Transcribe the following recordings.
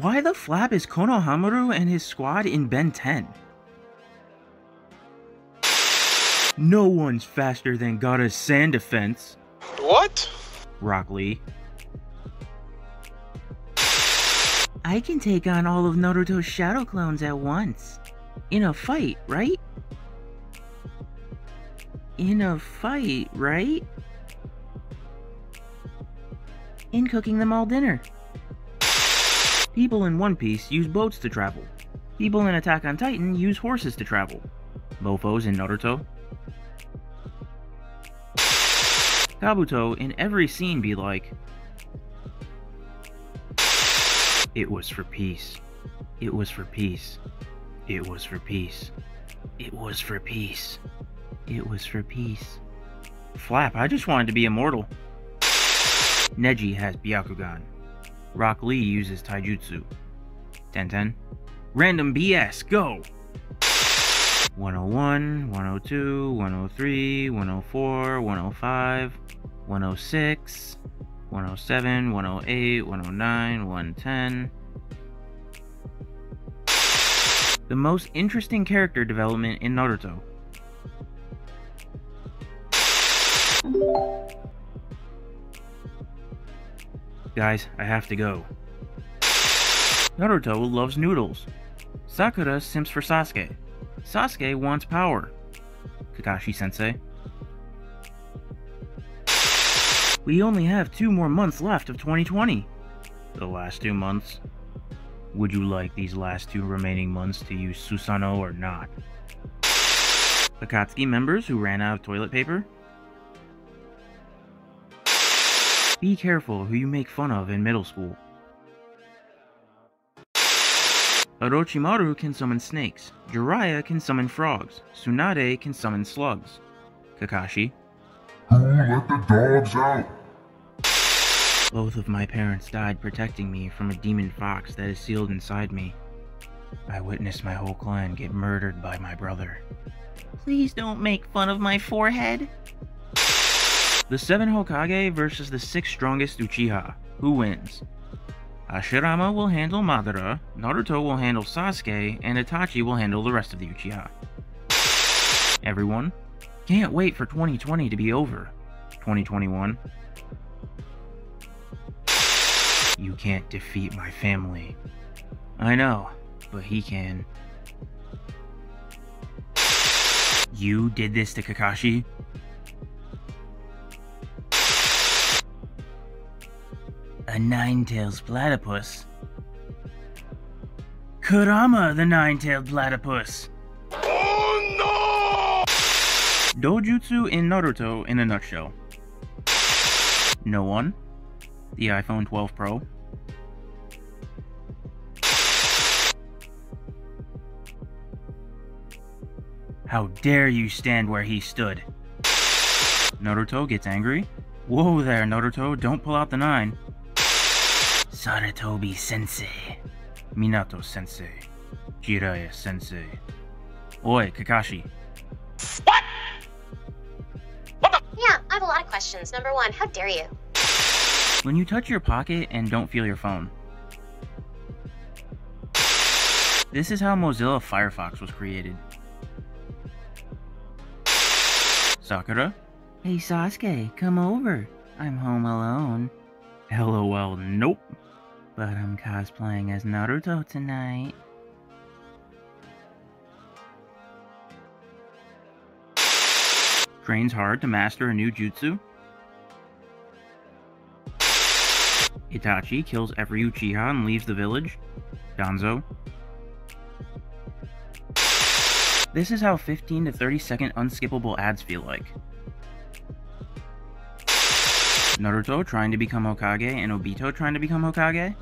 Why the flap is Konohamaru and his squad in Ben 10? No one's faster than Gaara's sand defense. What? Rock Lee. I can take on all of Naruto's shadow clones at once. In a fight, right? In a fight, right? In cooking them all dinner. People in One Piece use boats to travel. People in Attack on Titan use horses to travel. Mofos in Naruto. Kabuto in every scene be like, It was for peace. It was for peace. It was for peace. It was for peace. It was for peace. Flap, I just wanted to be immortal. Neji has Byakugan. Rock Lee uses Taijutsu. Tenten. Random BS, go! 101, 102, 103, 104, 105, 106, 107, 108, 109, 110. The most interesting character development in Naruto. Guys, I have to go. Naruto loves noodles. Sakura simps for Sasuke. Sasuke wants power. Kakashi sensei. We only have two more months left of 2020. The last two months. Would you like these last two remaining months to use Susanoo or not? Akatsuki members who ran out of toilet paper? Be careful who you make fun of in middle school. Orochimaru can summon snakes. Jiraiya can summon frogs. Tsunade can summon slugs. Kakashi. Who let the dogs out? Both of my parents died protecting me from a demon fox that is sealed inside me. I witnessed my whole clan get murdered by my brother. Please don't make fun of my forehead. The seven Hokage versus the six strongest Uchiha. Who wins? Hashirama will handle Madara, Naruto will handle Sasuke, and Itachi will handle the rest of the Uchiha. Everyone, can't wait for 2020 to be over. 2021. You can't defeat my family. I know, but he can. You did this to Kakashi? A nine-tailed platypus? Kurama the nine-tailed platypus! Oh no! Dojutsu in Naruto in a nutshell. No one. The iPhone 12 Pro. How dare you stand where he stood? Naruto gets angry. Whoa there, Naruto, don't pull out the nine. Sarutobi Sensei. Minato Sensei. Jiraiya Sensei. Oi, Kakashi. What? What the? Yeah, I have a lot of questions. Number one, how dare you? When you touch your pocket and don't feel your phone. This is how Mozilla Firefox was created. Sakura? Hey Sasuke, come over. I'm home alone. LOL, nope. But I'm cosplaying as Naruto tonight. Trains hard to master a new jutsu. Itachi kills every Uchiha and leaves the village. Danzo. This is how 15 to 30 second unskippable ads feel like. Naruto trying to become Hokage and Obito trying to become Hokage?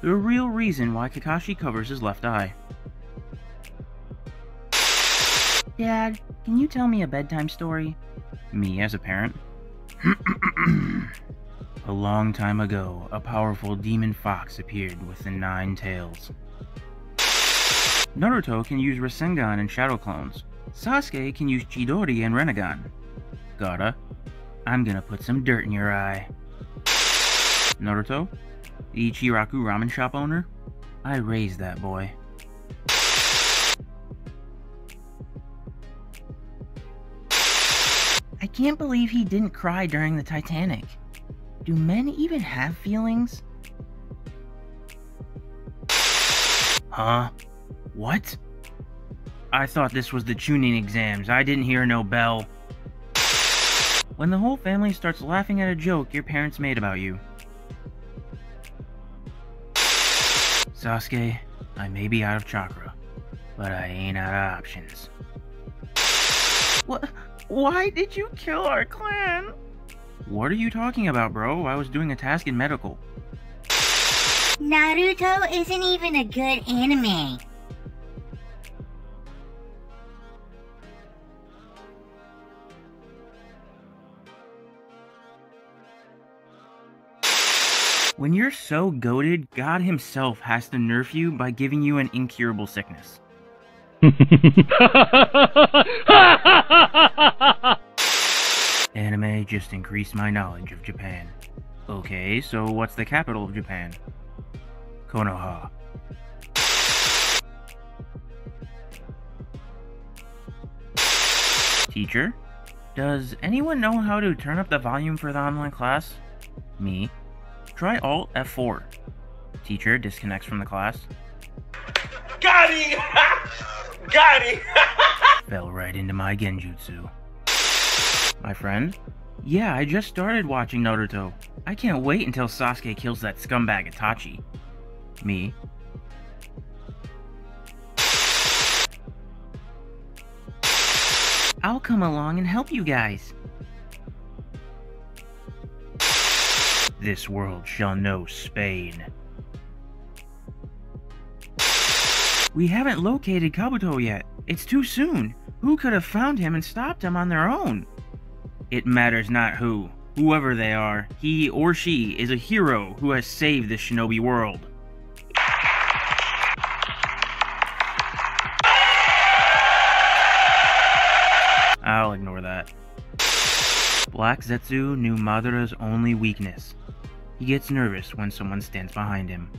The real reason why Kakashi covers his left eye. Dad, can you tell me a bedtime story? Me as a parent? a long time ago, a powerful demon fox appeared with the nine tails. Naruto can use Rasengan and Shadow Clones. Sasuke can use Chidori and Rinnegan. I'm gonna put some dirt in your eye. Naruto? The Ichiraku ramen shop owner? I raised that boy. I can't believe he didn't cry during the Titanic. Do men even have feelings? Huh? What? I thought this was the Chunin exams. I didn't hear no bell. When the whole family starts laughing at a joke your parents made about you. Sasuke, I may be out of chakra, but I ain't out of options. What? Why did you kill our clan? What are you talking about, bro? I was doing a task in medical. Naruto isn't even a good anime. When you're so goaded, God himself has to nerf you by giving you an incurable sickness. Anime just increased my knowledge of Japan. Okay, so what's the capital of Japan? Konoha. Teacher, does anyone know how to turn up the volume for the online class? Me. Try Alt F4. Teacher disconnects from the class. Got him! Got him! Fell right into my genjutsu. My friend? Yeah, I just started watching Naruto. I can't wait until Sasuke kills that scumbag Itachi. Me. I'll come along and help you guys. This world shall know Spain. We haven't located Kabuto yet. It's too soon. Who could have found him and stopped him on their own? It matters not who. Whoever they are, he or she is a hero who has saved the shinobi world. I'll ignore that. Black Zetsu knew Madara's only weakness. He gets nervous when someone stands behind him.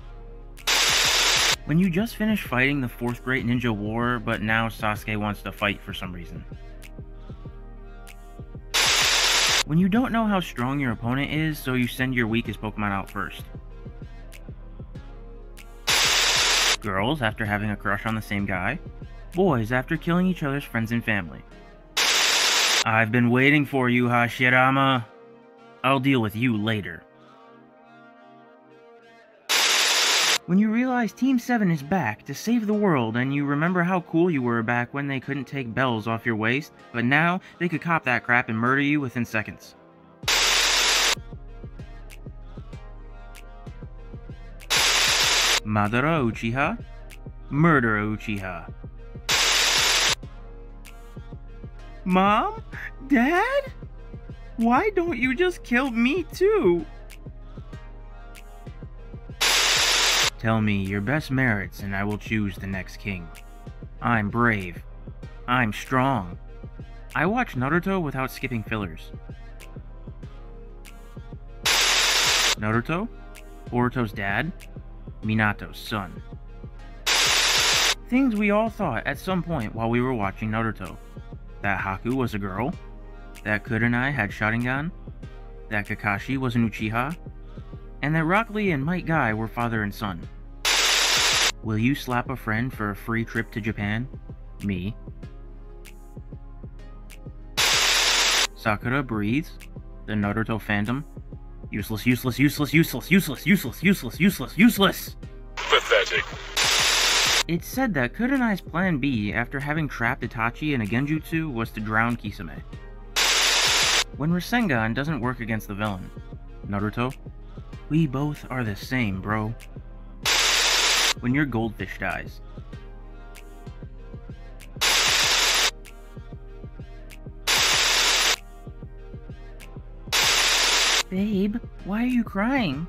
When you just finished fighting the 4th Great Ninja War, but now Sasuke wants to fight for some reason. When you don't know how strong your opponent is, so you send your weakest Pokemon out first. Girls after having a crush on the same guy. Boys after killing each other's friends and family. I've been waiting for you, Hashirama. I'll deal with you later. When you realize Team 7 is back to save the world and you remember how cool you were back when they couldn't take bells off your waist, but now they could cop that crap and murder you within seconds. Madara Uchiha, Murder Uchiha. Mom? Dad? Why don't you just kill me too? Tell me your best merits and I will choose the next king. I'm brave. I'm strong. I watch Naruto without skipping fillers. Naruto? Boruto's dad? Minato's son. Things we all thought at some point while we were watching Naruto. That Haku was a girl. That Kurenai had Sharingan. That Kakashi was an Uchiha. And that Rock Lee and Might Guy were father and son. Will you slap a friend for a free trip to Japan? Me. Sakura breathes. The Naruto fandom. Useless, useless, useless, useless, useless, useless, useless, useless, useless! Pathetic. It's said that Kurenai's plan B after having trapped Itachi in a genjutsu was to drown Kisame. When Rasengan doesn't work against the villain. Naruto, we both are the same, bro. When your goldfish dies. Babe, why are you crying?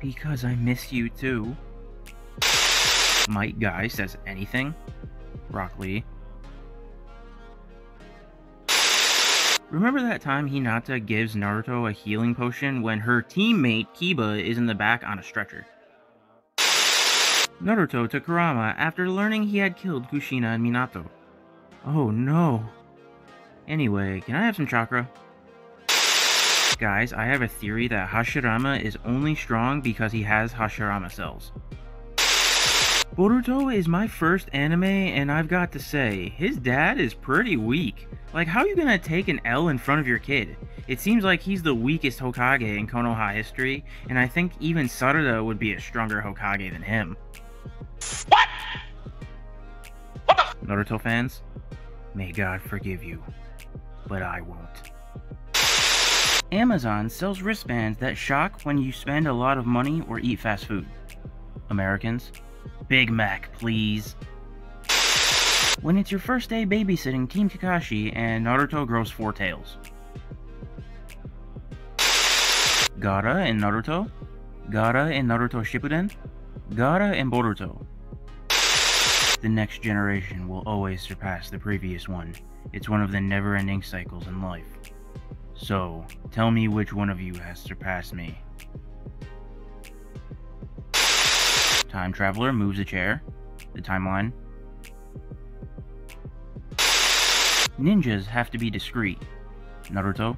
Because I miss you too. Might Guy says anything. Rock Lee. Remember that time Hinata gives Naruto a healing potion when her teammate Kiba is in the back on a stretcher? Naruto to Kurama after learning he had killed Kushina and Minato. Oh no. Anyway, can I have some chakra? Guys, I have a theory that Hashirama is only strong because he has Hashirama cells. Boruto is my first anime, and I've got to say, his dad is pretty weak. Like, how are you gonna take an L in front of your kid? It seems like he's the weakest Hokage in Konoha history, and I think even Sarada would be a stronger Hokage than him. What? What the? Naruto fans, may God forgive you, but I won't. Amazon sells wristbands that shock when you spend a lot of money or eat fast food. Americans, Big Mac, please. When it's your first day babysitting Team Kakashi and Naruto grows four tails. Gaara and Naruto, Gaara and Naruto Shippuden, Gaara and Boruto. The next generation will always surpass the previous one. It's one of the never-ending cycles in life. So, tell me which one of you has surpassed me. Time Traveler moves a chair. The timeline. Ninjas have to be discreet. Naruto.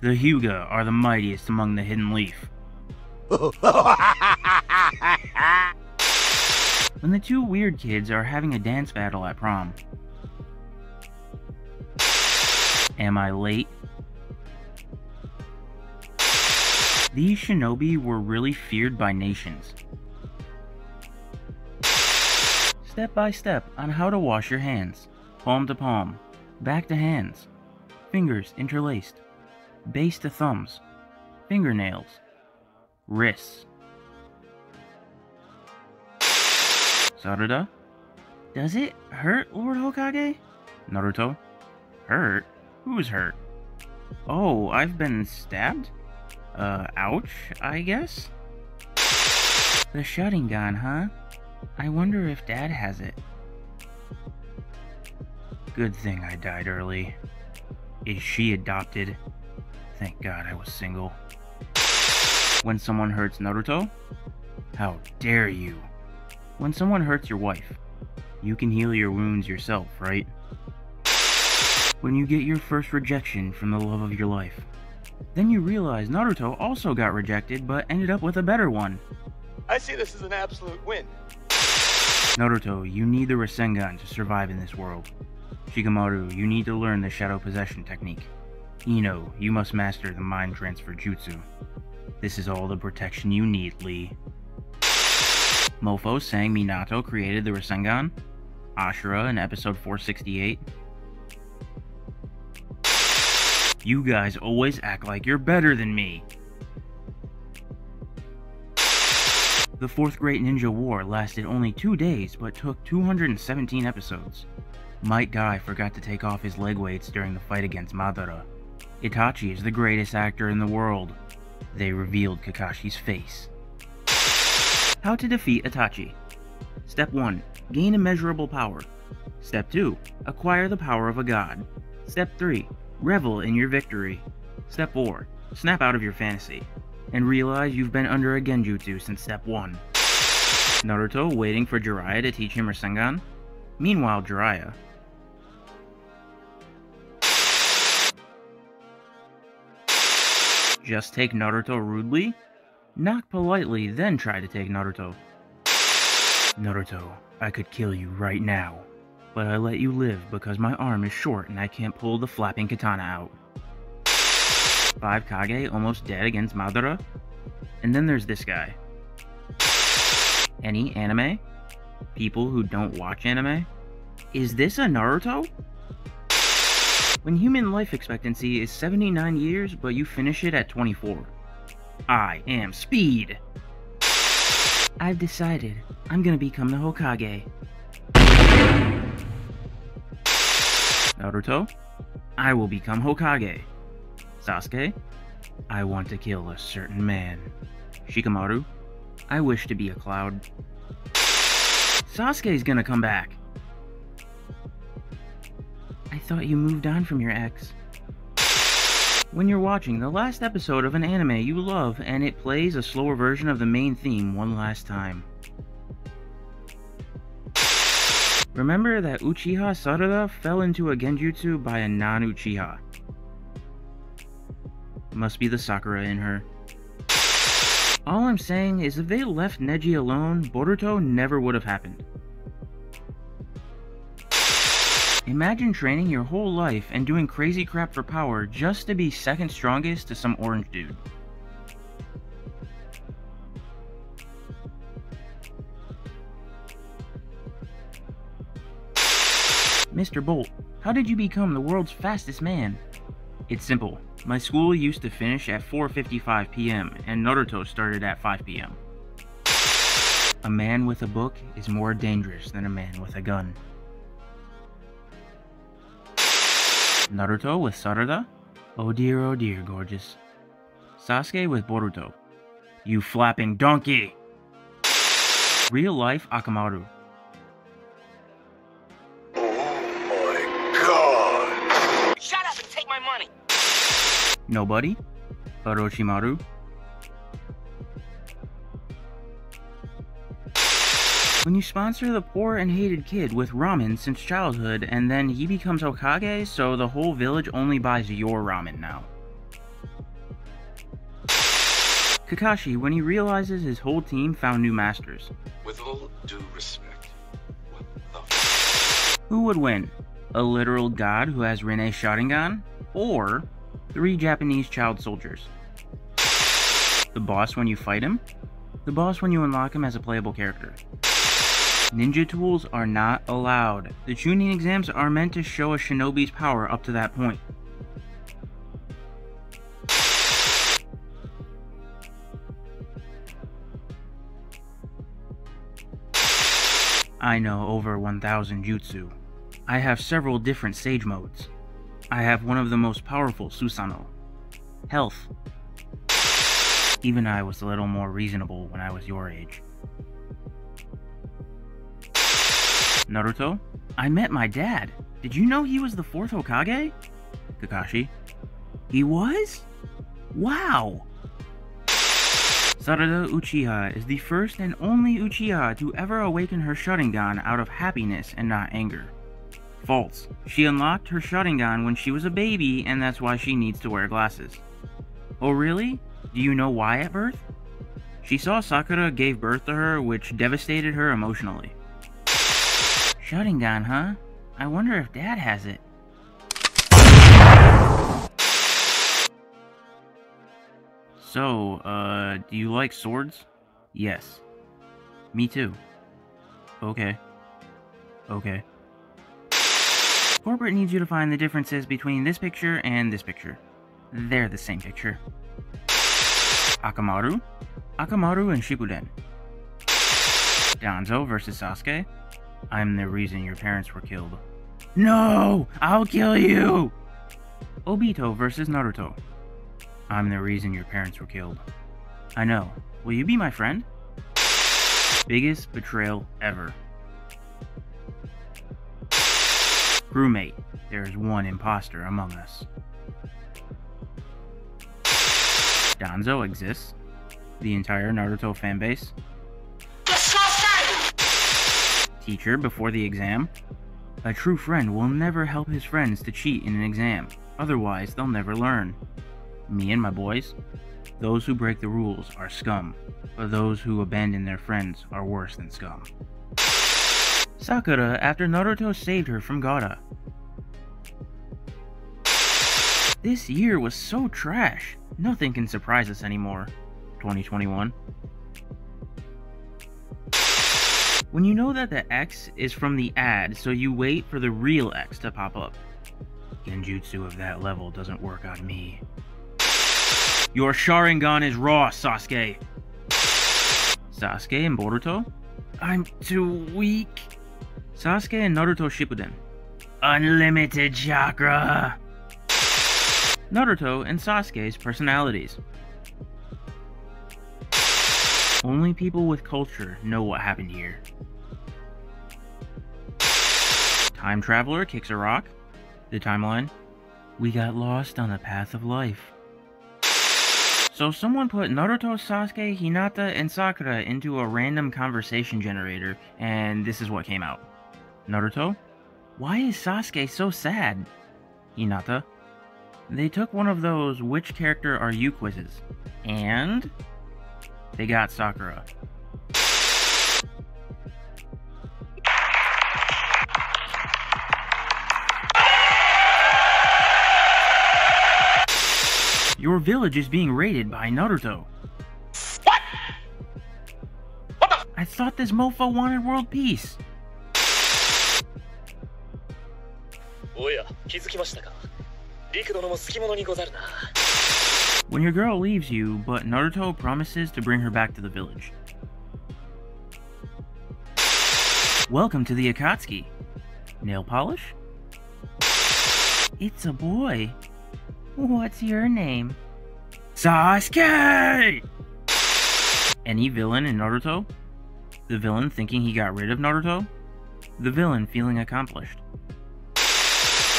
The Hyuga are the mightiest among the Hidden Leaf. when the two weird kids are having a dance battle at prom. Am I late? These shinobi were really feared by nations. Step by step on how to wash your hands. Palm to palm. Back to hands. Fingers interlaced. Base to thumbs. Fingernails. Wrists. Sarada? Does it hurt, Lord Hokage? Naruto? Hurt? Who's hurt? Oh, I've been stabbed? Uh, ouch, I guess? The Sharingan, huh? I wonder if Dad has it. Good thing I died early. Is she adopted? Thank God I was single. When someone hurts Naruto? How dare you? When someone hurts your wife, you can heal your wounds yourself, right? When you get your first rejection from the love of your life, then you realize Naruto also got rejected but ended up with a better one. I see this as an absolute win. Naruto, you need the Rasengan to survive in this world. Shikamaru, you need to learn the Shadow Possession technique. Ino, you must master the Mind Transfer Jutsu. This is all the protection you need, Lee. Mofo saying Minato created the Rasengan? Ashura in episode 468? You guys always act like you're better than me. The Fourth Great Ninja War lasted only two days but took 217 episodes. Might Guy forgot to take off his leg weights during the fight against Madara. Itachi is the greatest actor in the world. They revealed Kakashi's face. How to defeat Itachi. Step 1. Gain immeasurable power. Step 2. Acquire the power of a god. Step 3. Revel in your victory. Step 4. Snap out of your fantasy. And realize you've been under a Genjutsu since step 1. Naruto waiting for Jiraiya to teach him Rasengan. Meanwhile, Jiraiya. Just take Naruto rudely? Knock politely, then try to take Naruto. Naruto, I could kill you right now. But I let you live because my arm is short and I can't pull the flapping katana out. 5 Kage almost dead against Madara? And then there's this guy. Any anime? People who don't watch anime? Is this a Naruto? When human life expectancy is 79 years, but you finish it at 24. I am Speed! I've decided I'm gonna become the Hokage. Naruto, I will become Hokage. Sasuke, I want to kill a certain man. Shikamaru, I wish to be a cloud. Sasuke's gonna come back. I thought you moved on from your ex. When you're watching the last episode of an anime you love and it plays a slower version of the main theme one last time. Remember that Uchiha Sarada fell into a genjutsu by a non-Uchiha. Must be the Sakura in her. All I'm saying is if they left Neji alone, Boruto never would have happened. Imagine training your whole life and doing crazy crap for power just to be second strongest to some orange dude. Mr. Bolt, how did you become the world's fastest man? It's simple. My school used to finish at 4.55 p.m. and Naruto started at 5 p.m. A man with a book is more dangerous than a man with a gun. Naruto with Sarada? Oh dear, oh dear, gorgeous. Sasuke with Boruto. You flapping donkey! Real life Akamaru. My money. Nobody? Orochimaru? When you sponsor the poor and hated kid with ramen since childhood and then he becomes Hokage so the whole village only buys your ramen now. Kakashi when he realizes his whole team found new masters. With all due respect, what the f- Who would win? A literal god who has Rinne Sharingan? Or three Japanese child soldiers? The boss when you fight him? The boss when you unlock him as a playable character. Ninja tools are not allowed. The Chunin exams are meant to show a shinobi's power up to that point. I know over 1000 jutsu. I have several different sage modes. I have one of the most powerful Susanoo. Health. Even I was a little more reasonable when I was your age. Naruto? I met my dad. Did you know he was the fourth Hokage? Kakashi? He was? Wow! Sarada Uchiha is the first and only Uchiha to ever awaken her Sharingan out of happiness and not anger. False. She unlocked her Sharingan when she was a baby and that's why she needs to wear glasses. Oh really? Do you know why at birth? She saw Sakura gave birth to her which devastated her emotionally. Sharingan, huh? I wonder if Dad has it. So, uh, do you like swords? Yes. Me too. Okay. Okay. Corporate needs you to find the differences between this picture and this picture. They're the same picture. Akamaru? Akamaru and Shippuden. Danzo versus Sasuke? I'm the reason your parents were killed. No! I'll kill you! Obito versus Naruto. I'm the reason your parents were killed. I know. Will you be my friend? Biggest betrayal ever. Crewmate, there is one imposter among us. Danzo exists. The entire Naruto fanbase. Teacher before the exam. A true friend will never help his friends to cheat in an exam, otherwise they'll never learn. Me and my boys. Those who break the rules are scum, but those who abandon their friends are worse than scum. Sakura after Naruto saved her from Gaara. This year was so trash. Nothing can surprise us anymore. 2021. When you know that the X is from the ad, so you wait for the real X to pop up. Genjutsu of that level doesn't work on me. Your Sharingan is raw, Sasuke. Sasuke and Boruto? I'm too weak. Sasuke and Naruto Shippuden. Unlimited chakra. Naruto and Sasuke's personalities. Only people with culture know what happened here. Time Traveler kicks a rock. The timeline? We got lost on the path of life. So someone put Naruto, Sasuke, Hinata, and Sakura into a random conversation generator, and this is what came out. Naruto? Why is Sasuke so sad? Hinata? They took one of those which character are you quizzes, and they got Sakura. Your village is being raided by Naruto. What? What the? I thought this mofo wanted world peace. 気づきましたか陸殿も好き者にござるな When your girl leaves you, but Naruto promises to bring her back to the village. Welcome to the Akatsuki. Nail polish? It's a boy. What's your name? Sasuke! Any villain in Naruto? The villain thinking he got rid of Naruto? The villain feeling accomplished.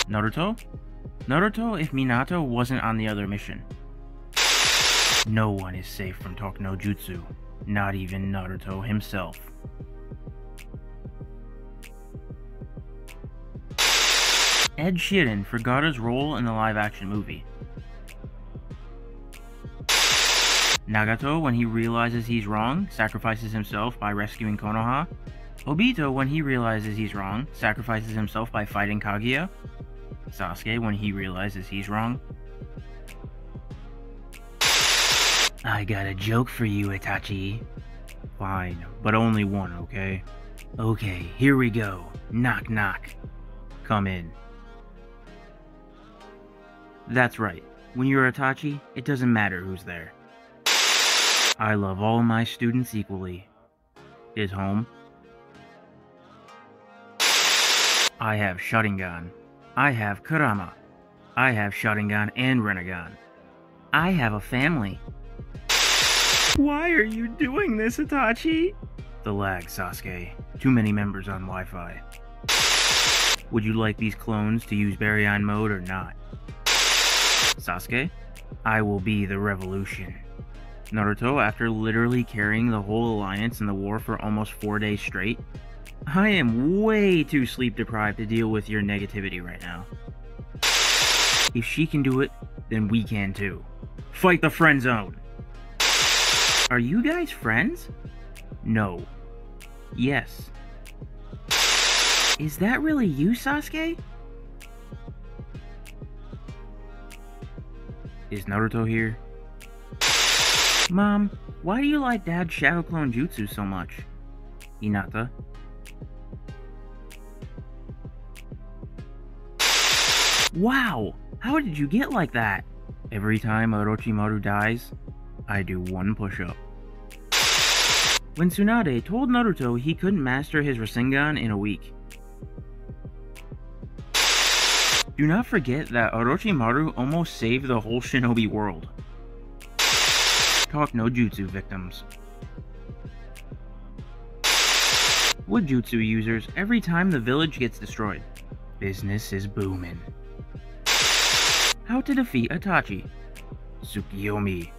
Naruto? Naruto if Minato wasn't on the other mission. No one is safe from Talk no Jutsu, not even Naruto himself. Ed Sheeran forgot his role in the live action movie. Nagato, when he realizes he's wrong, sacrifices himself by rescuing Konoha. Obito, when he realizes he's wrong, sacrifices himself by fighting Kaguya. Sasuke, when he realizes he's wrong. I got a joke for you, Itachi. Fine, but only one, okay? Okay, here we go. Knock knock. Come in. That's right. When you're Itachi, it doesn't matter who's there. I love all my students equally. Is home. I have Sharingan. I have Kurama. I have Sharingan and Rinnegan. I have a family. Why are you doing this, Itachi? The lag, Sasuke. Too many members on Wi-Fi. Would you like these clones to use Baryon mode or not? Sasuke, I will be the revolution. Naruto, after literally carrying the whole alliance in the war for almost four days straight, I am way too sleep deprived to deal with your negativity right now. If she can do it, then we can too. Fight the friend zone! Are you guys friends? No. Yes. Is that really you, Sasuke? Is Naruto here? Mom, why do you like Dad's Shadow Clone Jutsu so much? Hinata. Wow! How did you get like that? Every time Orochimaru dies, I do one push-up. When Tsunade told Naruto he couldn't master his Rasengan in a week. Do not forget that Orochimaru almost saved the whole shinobi world. Talk no jutsu victims. Wood jutsu users every time the village gets destroyed. Business is booming. How to defeat Itachi. Tsukiyomi.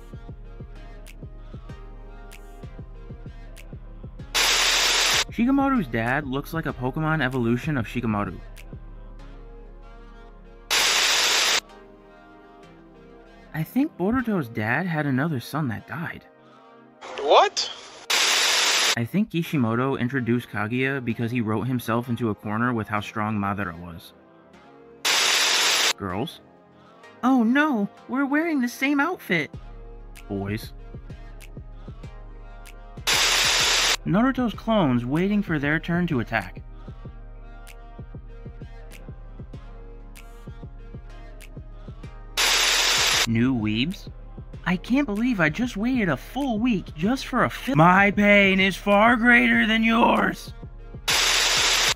Shikamaru's dad looks like a Pokemon evolution of Shikamaru. I think Boruto's dad had another son that died. What? I think Kishimoto introduced Kaguya because he wrote himself into a corner with how strong Madara was. Girls? Oh no, we're wearing the same outfit! Boys. Naruto's clones waiting for their turn to attack. New weebs? I can't believe I just waited a full week just for a My pain is far greater than yours!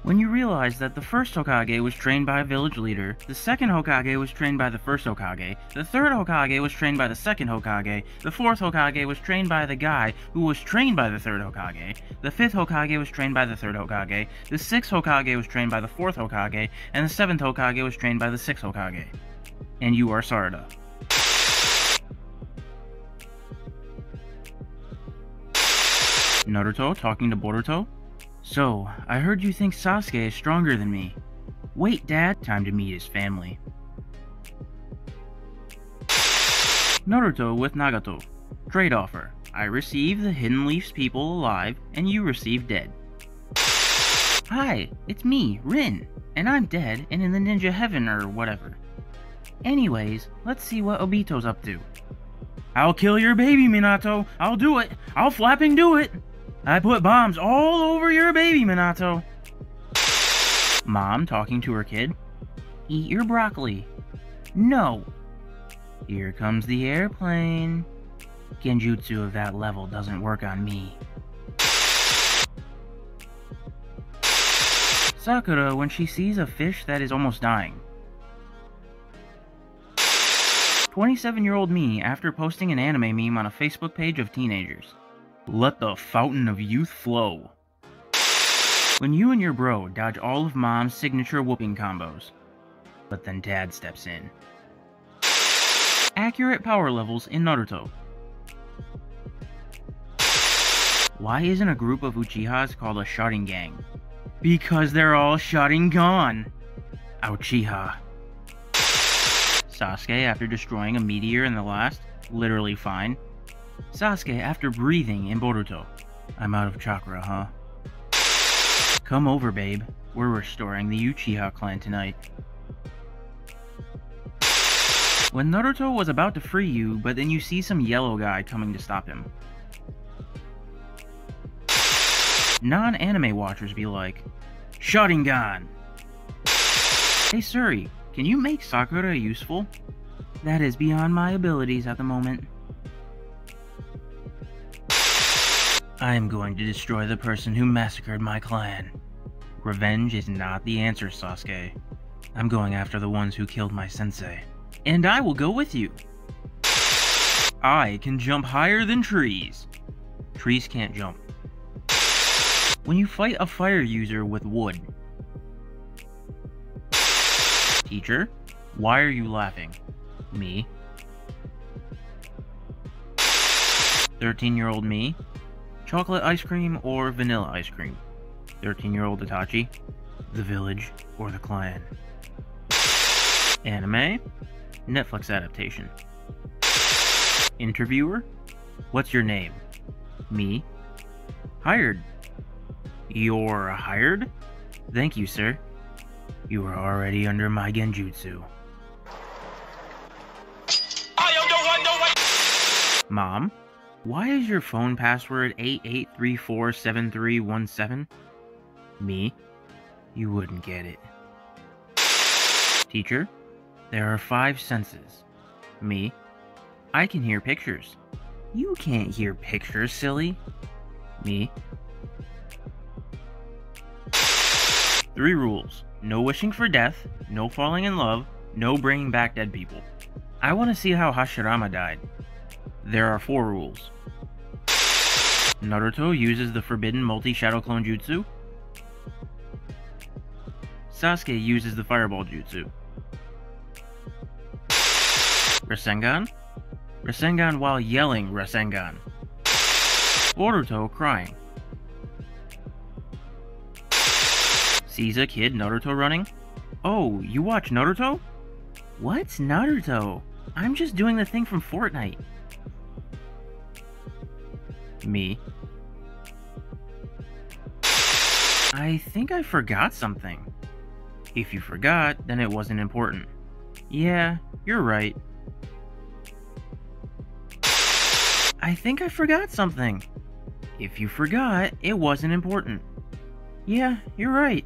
When you realize that the first Hokage was trained by a village leader, the second Hokage was trained by the first Hokage, the third Hokage was trained by the second Hokage, the fourth Hokage was trained by the guy who was trained by the third Hokage, the fifth Hokage was trained by the third Hokage, the sixth Hokage was trained by the fourth Hokage, and the seventh Hokage was trained by the sixth Hokage. And you are Sarada. Naruto talking to Boruto? So, I heard you think Sasuke is stronger than me. Wait, Dad, time to meet his family. Naruto with Nagato. Trade offer. I receive the Hidden Leaf's people alive, and you receive dead. Hi, it's me, Rin, and I'm dead and in the ninja heaven or whatever. Anyways, let's see what Obito's up to. I'll kill your baby, Minato. I'll do it. I'll flapping do it. I put bombs all over your baby, Minato. Mom talking to her kid. Eat your broccoli. No. Here comes the airplane. Genjutsu of that level doesn't work on me. Sakura when she sees a fish that is almost dying. 27 year old me after posting an anime meme on a Facebook page of teenagers. Let the fountain of youth flow. When you and your bro dodge all of mom's signature whooping combos, but then dad steps in. Accurate power levels in Naruto. Why isn't a group of Uchihas called a shotting gang? Because they're all shotting gone. Uchiha. Sasuke after destroying a meteor in the last, literally fine. Sasuke after breathing in Boruto. I'm out of chakra, huh? Come over, babe. We're restoring the Uchiha clan tonight. When Naruto was about to free you, but then you see some yellow guy coming to stop him. Non-anime watchers be like, Sharingan! Hey Siri, can you make Sakura useful? That is beyond my abilities at the moment. I am going to destroy the person who massacred my clan. Revenge is not the answer, Sasuke. I'm going after the ones who killed my sensei. And I will go with you. I can jump higher than trees. Trees can't jump. When you fight a fire user with wood. Teacher, why are you laughing? Me. 13 year old me. Chocolate ice cream or vanilla ice cream? 13 year old Itachi. The village or the clan? Anime? Netflix adaptation. Interviewer? What's your name? Me. Hired. You're hired? Thank you, sir. You are already under my genjutsu. I am the one, the one. Mom, why is your phone password 88347317? Me? You wouldn't get it. Teacher, there are five senses. Me? I can hear pictures. You can't hear pictures, silly. Me? Three rules. No wishing for death, no falling in love, no bringing back dead people. I want to see how Hashirama died. There are four rules. Naruto uses the forbidden multi-shadow clone jutsu. Sasuke uses the fireball jutsu. Rasengan? Rasengan while yelling Rasengan. Boruto crying. Sees a kid Naruto running? Oh, you watch Naruto? What's Naruto? I'm just doing the thing from Fortnite. Me. I think I forgot something. If you forgot, then it wasn't important. Yeah, you're right. I think I forgot something. If you forgot, it wasn't important. Yeah, you're right.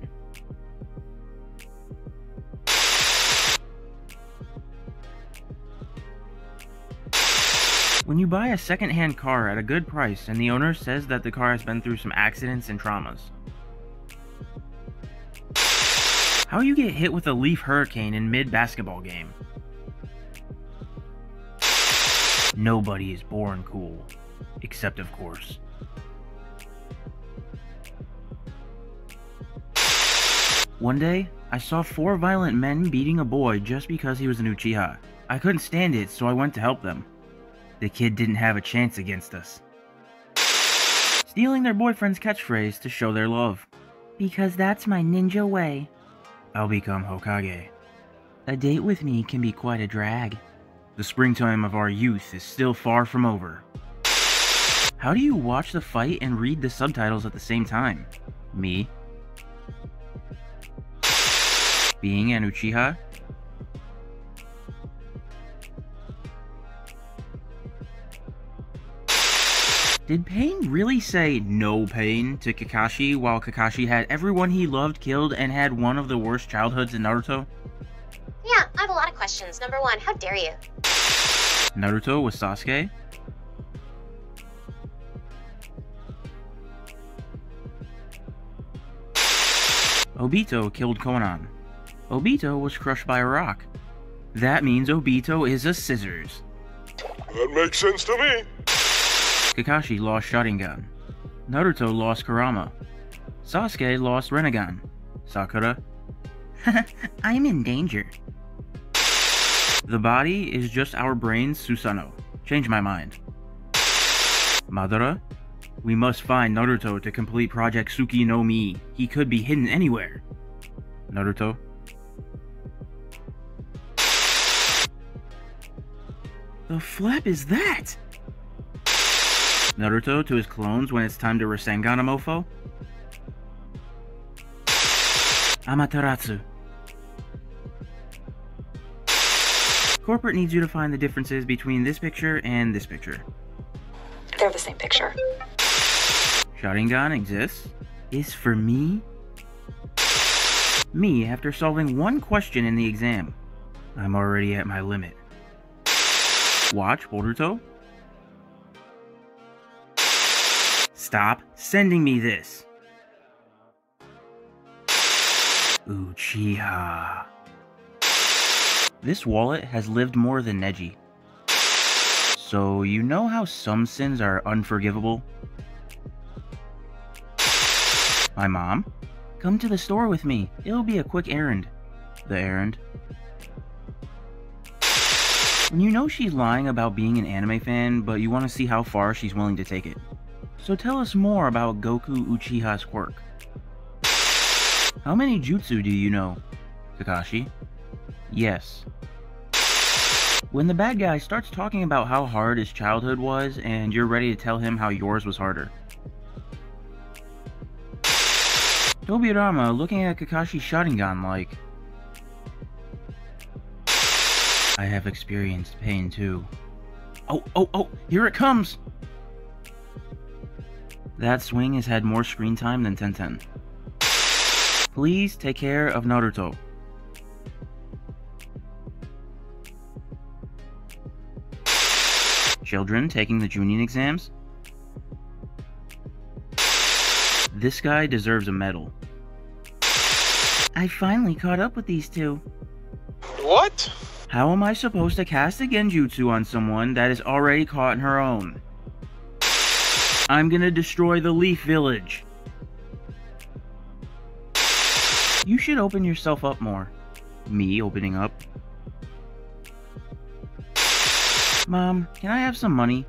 When you buy a second-hand car at a good price and the owner says that the car has been through some accidents and traumas. How you get hit with a leaf hurricane in mid basketball game? Nobody is born cool. Except, of course. One day, I saw four violent men beating a boy just because he was an Uchiha. I couldn't stand it, so I went to help them. The kid didn't have a chance against us. Stealing their boyfriend's catchphrase to show their love. Because that's my ninja way. I'll become Hokage. A date with me can be quite a drag. The springtime of our youth is still far from over. How do you watch the fight and read the subtitles at the same time? Me? Being an Uchiha? Did Pain really say no pain to Kakashi while Kakashi had everyone he loved killed and had one of the worst childhoods in Naruto? Yeah, I have a lot of questions. Number one, how dare you? Naruto was Sasuke? Obito killed Konan. Obito was crushed by a rock. That means Obito is a scissors. That makes sense to me. Kakashi lost Sharingan. Naruto lost Kurama. Sasuke lost Rinnegan. Sakura? I'm in danger. The body is just our brain's Susanoo. Change my mind. Madara? We must find Naruto to complete Project Tsuki no Me. He could be hidden anywhere. Naruto? The flap is that? Naruto to his clones when it's time to Rasengan a mofo? Amaterasu. Corporate needs you to find the differences between this picture and this picture. They're the same picture. Sharingan exists? Is for me? Me after solving one question in the exam. I'm already at my limit. Watch Boruto? Stop sending me this! Uchiha. This wallet has lived more than Neji. So, you know how some sins are unforgivable? My mom? Come to the store with me. It'll be a quick errand. The errand? You know she's lying about being an anime fan, but you want to see how far she's willing to take it. So tell us more about Goku Uchiha's quirk. How many jutsu do you know? Kakashi? Yes. When the bad guy starts talking about how hard his childhood was, and you're ready to tell him how yours was harder. Tobirama looking at Kakashi's Sharingan like... I have experienced pain too. Oh, oh, oh, here it comes! That swing has had more screen time than Tenten. Please take care of Naruto. Children taking the Junin exams? This guy deserves a medal. I finally caught up with these two. What? How am I supposed to cast a genjutsu on someone that is already caught in her own? I'm gonna destroy the Leaf Village. You should open yourself up more. Me opening up. Mom, can I have some money?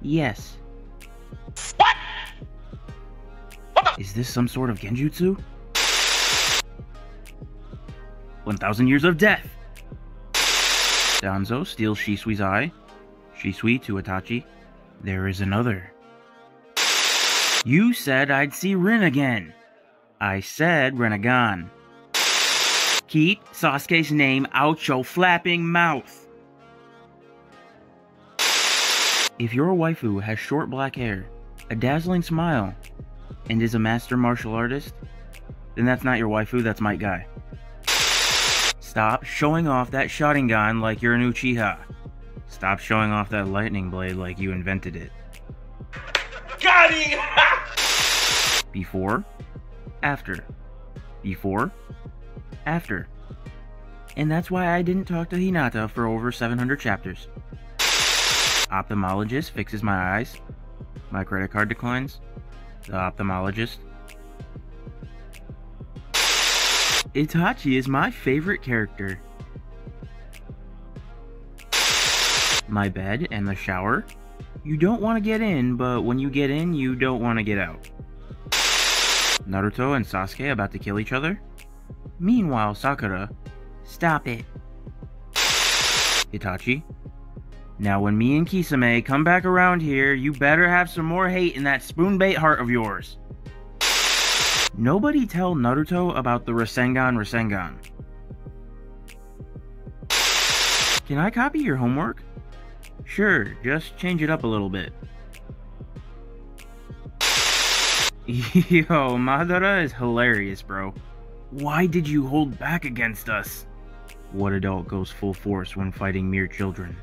Yes. What? Is this some sort of genjutsu? 1,000 years of death! Danzo steals Shisui's eye. Shisui to Itachi. There is another. You said I'd see Rin again. I said Rinnegan. Keep Sasuke's name out your flapping mouth. If your waifu has short black hair, a dazzling smile, and is a master martial artist, then that's not your waifu, that's my Guy. Stop showing off that Sharingan like you're an Uchiha. Stop showing off that lightning blade like you invented it. Got! Before, after, before, after. And that's why I didn't talk to Hinata for over 700 chapters. Ophthalmologist fixes my eyes. My credit card declines. The ophthalmologist. Itachi is my favorite character. My bed and the shower. You don't want to get in, but when you get in, you don't want to get out. Naruto and Sasuke about to kill each other. Meanwhile, Sakura. Stop it. Itachi. Now, when me and Kisame come back around here, you better have some more hate in that spoon-bait heart of yours. Nobody tell Naruto about the Rasengan Rasengan. Can I copy your homework? Sure, just change it up a little bit. Yo, Madara is hilarious, bro. Why did you hold back against us? What adult goes full force when fighting mere children?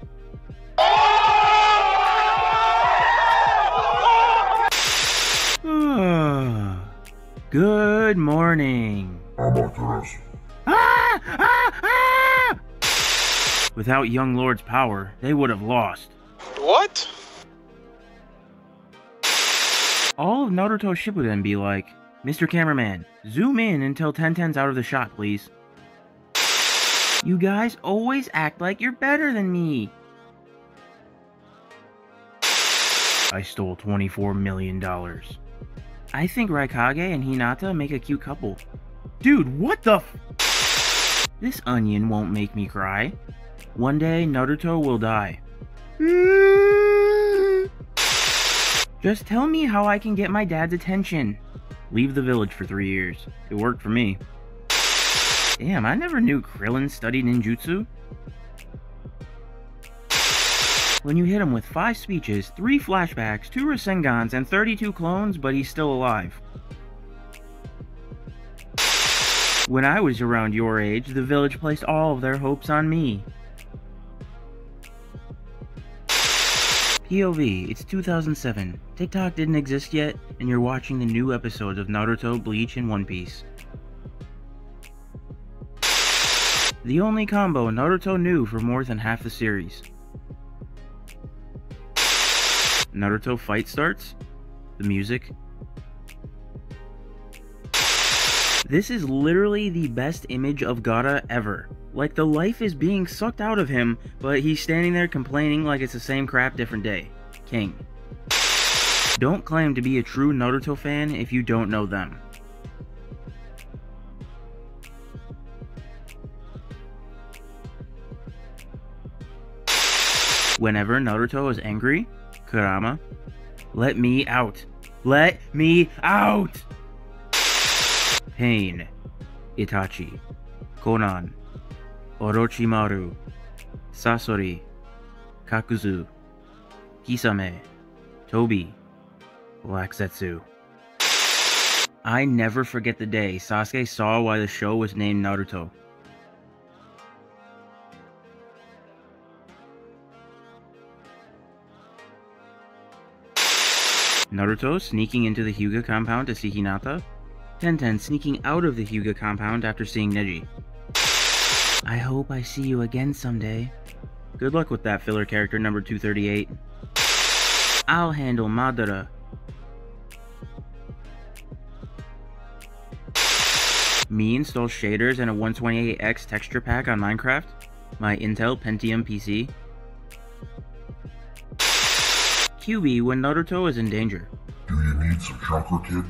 Good morning. Ah! Ah! Ah! Without young Lord's power, they would have lost. What? All of Naruto Shippuden be like, Mr. Cameraman, zoom in until Tenten's out of the shot, please. You guys always act like you're better than me. I stole $24 million. I think Raikage and Hinata make a cute couple. Dude, what the f- This onion won't make me cry. One day, Naruto will die. Just tell me how I can get my dad's attention. Leave the village for three years. It worked for me. Damn, I never knew Krillin studied ninjutsu. When you hit him with 5 speeches, 3 flashbacks, 2 Rasengans, and 32 clones, but he's still alive. When I was around your age, the village placed all of their hopes on me. POV, it's 2007. TikTok didn't exist yet, and you're watching the new episodes of Naruto, Bleach, and One Piece. The only combo Naruto knew for more than half the series. Naruto fight starts, the music. This is literally the best image of Gaara ever. Like the life is being sucked out of him, but he's standing there complaining like it's the same crap different day. King. Don't claim to be a true Naruto fan if you don't know them. Whenever Naruto is angry, Kurama, let me out. Let me out! Pain, Itachi, Konan, Orochimaru, Sasori, Kakuzu, Kisame, Toby, Black Zetsu. I never forget the day Sasuke saw why the show was named Naruto. Naruto sneaking into the Hyuga compound to see Hinata. Tenten sneaking out of the Hyuga compound after seeing Neji. I hope I see you again someday. Good luck with that filler character number 238. I'll handle Madara. Me install shaders and a 128x texture pack on Minecraft. My Intel Pentium PC. Kyuubi when Naruto is in danger. Do you need some chakra, kid?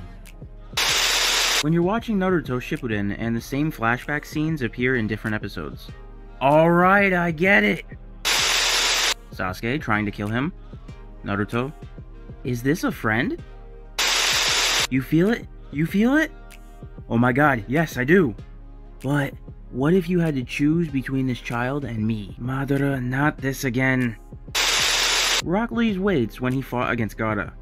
When you're watching Naruto Shippuden and the same flashback scenes appear in different episodes. Alright, I get it! Sasuke trying to kill him. Naruto. Is this a friend? You feel it? You feel it? Oh my god, yes, I do. But what if you had to choose between this child and me? Madara, not this again. Rock Lee's weights when he fought against Gaara.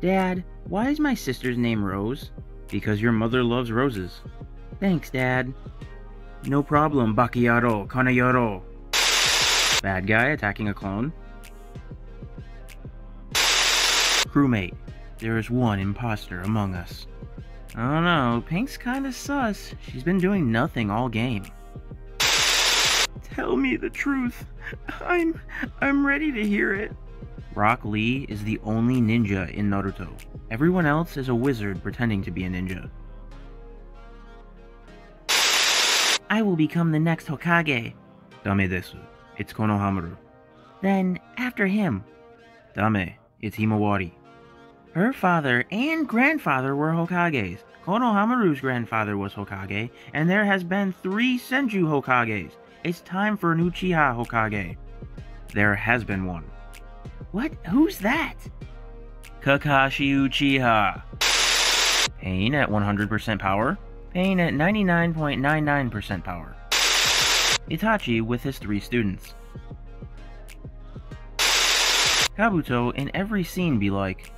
Dad, why is my sister's name Rose? Because your mother loves roses. Thanks, Dad. No problem, Bakayaro, Kanayaro. Bad guy attacking a clone. Crewmate, there is one imposter among us. I don't know, Pink's kinda sus. She's been doing nothing all game. Tell me the truth. I'm I'm ready to hear it. Rock Lee is the only ninja in Naruto. Everyone else is a wizard pretending to be a ninja. I will become the next Hokage. Dame desu. It's Konohamaru. Then, after him. Dame. It's Himawari. Her father and grandfather were Hokages. Konohamaru's grandfather was Hokage, and there has been three Senju Hokages. It's time for an Uchiha Hokage. There has been one. What? Who's that? Kakashi Uchiha. Pain at 100% power. Pain at 99.99% power. Itachi with his three students. Kabuto in every scene be like,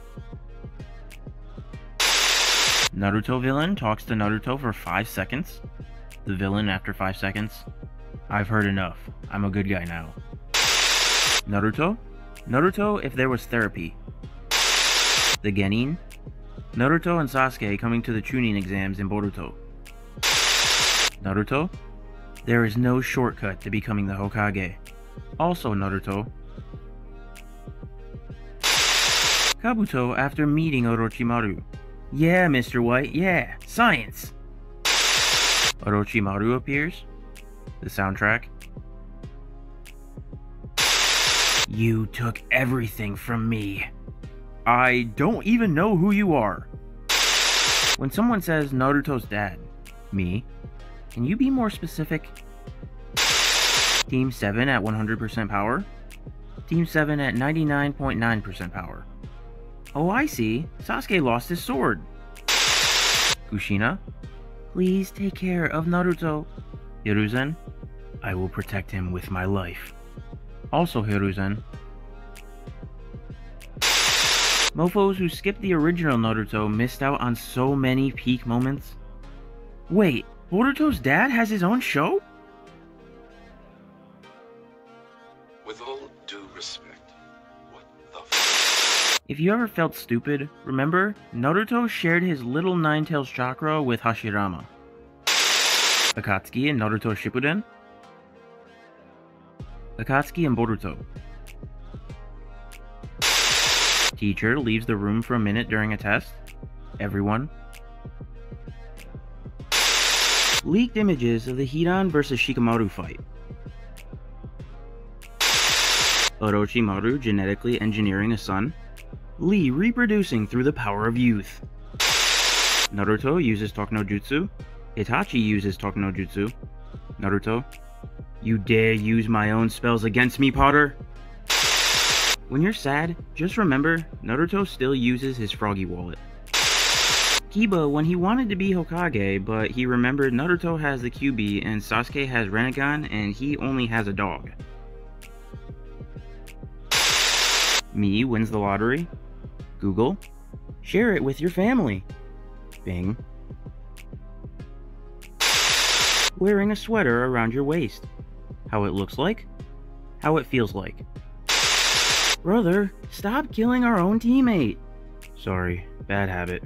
Naruto villain talks to Naruto for 5 seconds. The villain after 5 seconds. I've heard enough. I'm a good guy now. Naruto? Naruto if there was therapy. The Genin? Naruto and Sasuke coming to the Chunin exams in Boruto. Naruto? There is no shortcut to becoming the Hokage. Also Naruto. Kabuto after meeting Orochimaru. Yeah, Mr. White, yeah, science! Orochimaru appears. The soundtrack. You took everything from me. I don't even know who you are. When someone says Naruto's dad, me, can you be more specific? Team 7 at 100% power? Team 7 at 99.9% power. Oh, I see. Sasuke lost his sword. Kushina? Please take care of Naruto. Hiruzen? I will protect him with my life. Also Hiruzen. Mofos who skipped the original Naruto missed out on so many peak moments. Wait, Boruto's dad has his own show? With all due respect, what the f- If you ever felt stupid, remember, Naruto shared his little Nine Tails chakra with Hashirama. Akatsuki and Naruto Shippuden? Akatsuki and Boruto. Teacher leaves the room for a minute during a test. Everyone. Leaked images of the Hidan vs Shikamaru fight. Orochimaru genetically engineering a son. Lee reproducing through the power of youth. Naruto uses Talk no Jutsu. Itachi uses Talk no Jutsu. Naruto, you dare use my own spells against me, Potter? When you're sad, just remember, Naruto still uses his froggy wallet. Kiba when he wanted to be Hokage, but he remembered Naruto has the Kyuubi and Sasuke has Rinnegan and he only has a dog. Me wins the lottery. Google. Share it with your family. Bing. Wearing a sweater around your waist. How it looks like. How it feels like. Brother, stop killing our own teammate. Sorry, bad habit.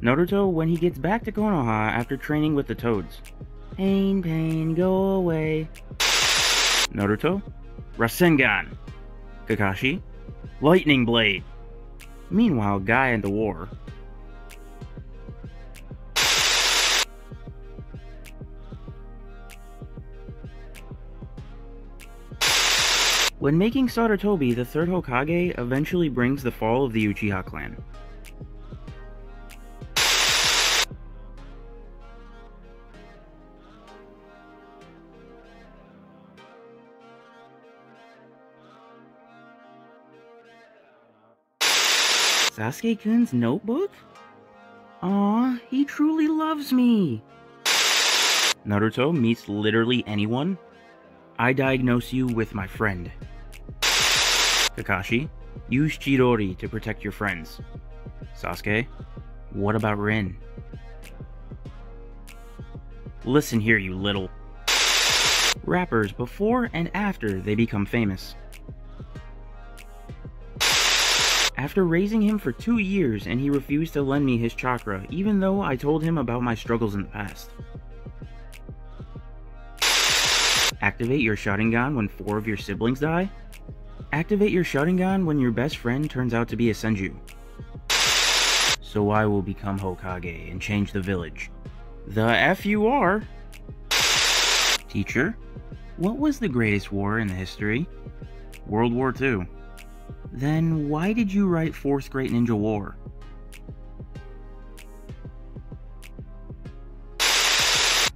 Naruto when he gets back to Konoha after training with the Toads. Pain, pain, go away. Naruto, Rasengan. Kakashi, Lightning Blade. Meanwhile, Guy and the War. When making Sarutobi the third Hokage eventually brings the fall of the Uchiha clan. Sasuke-kun's notebook? Aw, he truly loves me. Naruto meets literally anyone. I diagnose you with my friend. Kakashi, use Chidori to protect your friends. Sasuke, what about Rin? Listen here, you little. Rappers before and after they become famous. After raising him for two years and he refused to lend me his chakra, even though I told him about my struggles in the past. Activate your Sharingan when four of your siblings die. Activate your Sharingan when your best friend turns out to be a Senju. So I will become Hokage and change the village. The F you are! Teacher, what was the greatest war in the history? World War II. Then why did you write Fourth Great Ninja War?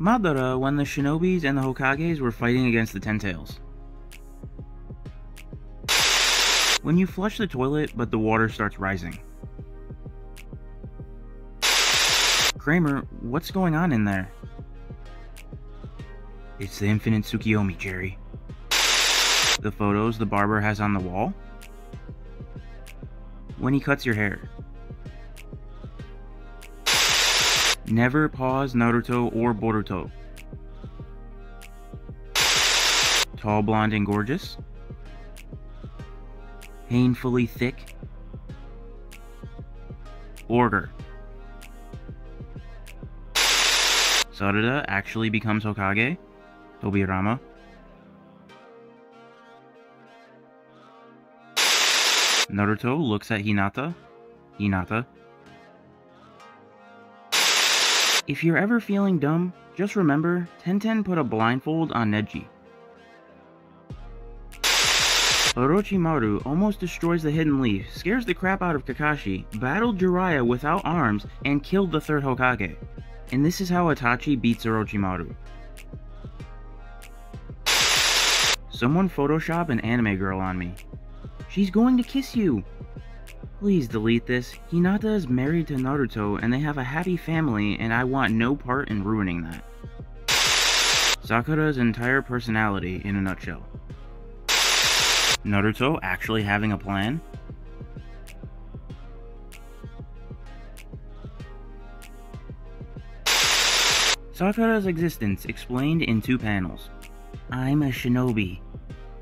Madara when the Shinobis and the Hokages were fighting against the Ten Tails. When you flush the toilet but the water starts rising. Kramer, what's going on in there? It's the infinite Tsukiyomi, Jerry. The photos the barber has on the wall? When he cuts your hair. Never pause Naruto or Boruto. Tall, blonde, and gorgeous. Painfully thick. Order. Sarada actually becomes Hokage. Tobirama. Naruto looks at Hinata. Hinata. If you're ever feeling dumb, just remember, Tenten put a blindfold on Neji. Orochimaru almost destroys the Hidden Leaf, scares the crap out of Kakashi, battled Jiraiya without arms, and killed the third Hokage. And this is how Itachi beats Orochimaru. Someone Photoshop an anime girl on me. She's going to kiss you! Please delete this. Hinata is married to Naruto and they have a happy family and I want no part in ruining that. Sakura's entire personality in a nutshell. Naruto actually having a plan? Sakura's existence explained in two panels. I'm a shinobi,